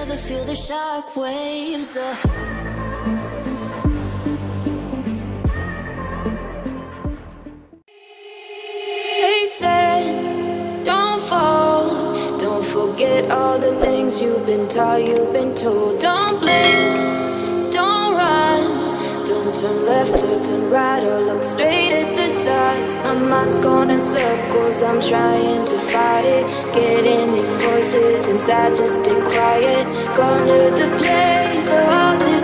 together, feel the shock waves. Uh. They said, don't fall. Don't forget all the things you've been taught, you've been told. Don't blink, don't run. Don't turn left or turn right or look straight at the sun. My mind's going in circles, I'm trying to fight it. Getting these voices inside to stay quiet. Going to the place where all this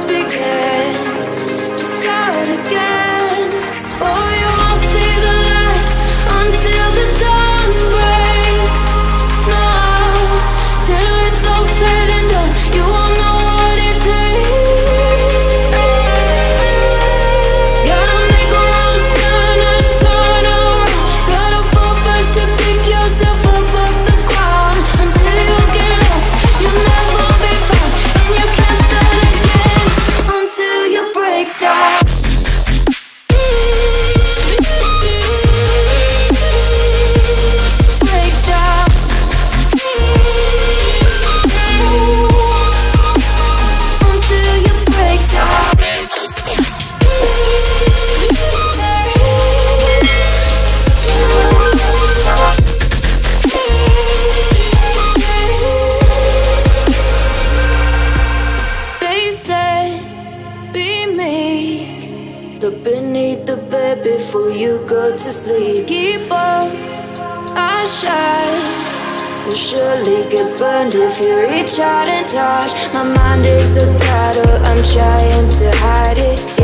beneath the bed before you go to sleep. Keep on, I shine. You'll surely get burned if you reach out and touch. My mind is a battle, I'm trying to hide it.